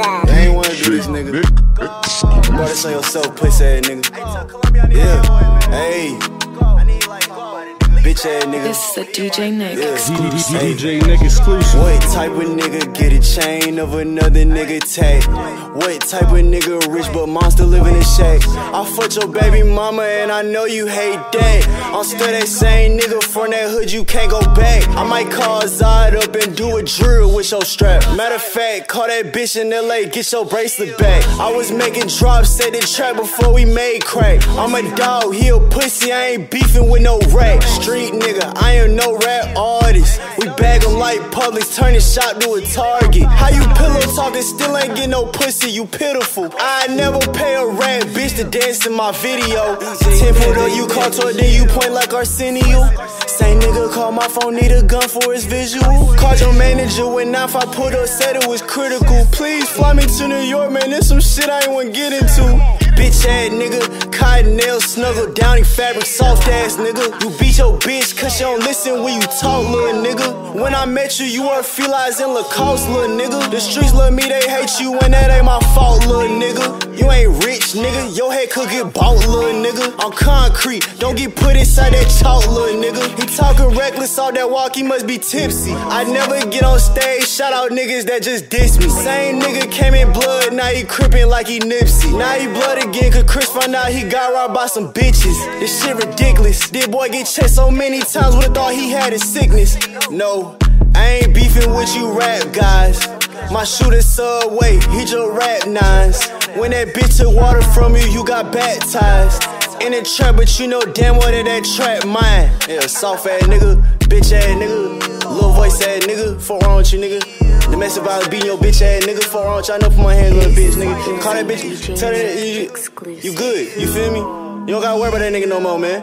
They ain't wanna do this, nigga. Brought this on yourself, pussy ass nigga. Yeah. Hey. Bitch ass nigga. This is a DJ Nick. Yeah. Hey. DJ Nick exclusive. What type of nigga get a chain of another nigga tag? What type of nigga rich but monster living in shack? I fucked your baby mama and I know you hate that. I'm still that same nigga you can't go back. I might call Zod up and do a drill with your strap. Matter of fact, call that bitch in LA, get your bracelet back. I was making drops at the trap before we made crack. I'm a dog, he a pussy, I ain't beefing with no rat. Street nigga, I am no rap artist. We bag like Publix, turn the shop to a target. How you pillow talking, still ain't get no pussy, you pitiful. I never pay a rat bitch to dance in my video. Ten foot up, you call toward, then you point like Arsenio. Same nigga call my phone, need a gun for his visual. Called your manager when knife I put up, said it was critical. Please fly me to New York, man, there's some shit I ain't wanna get into. Bitch ass nigga, cotton nails snuggle, downy fabric, soft ass nigga. You beat your bitch cause she don't listen when you talk, little nigga. When I met you, you were felines in Lacoste, little nigga. The streets love me, they hate you, and that ain't my fault, little nigga. You ain't rich, nigga. Your head could get bought, little concrete, don't get put inside that chalk, little nigga. He talking reckless, all that walk, he must be tipsy. I never get on stage, shout out niggas that just diss me. Same nigga came in blood, now he crippin' like he Nipsey. Now he blood again, cause Chris found out he got robbed by some bitches. This shit ridiculous. This boy get chased so many times, would've thought he had a sickness. No, I ain't beefing with you rap guys. My shooter subway, he just rap nines. When that bitch took water from you, you got baptized. In the trap, but you know damn well that that trap mine. Yeah, soft ass nigga, bitch ass nigga, little voice ass nigga, fuck wrong with you nigga. Domestic violence beating your bitch ass nigga, fuck wrong with you. I know put my hands on the bitch nigga. Call that bitch, tell her that you, you good, you feel me? You don't gotta worry about that nigga no more, man.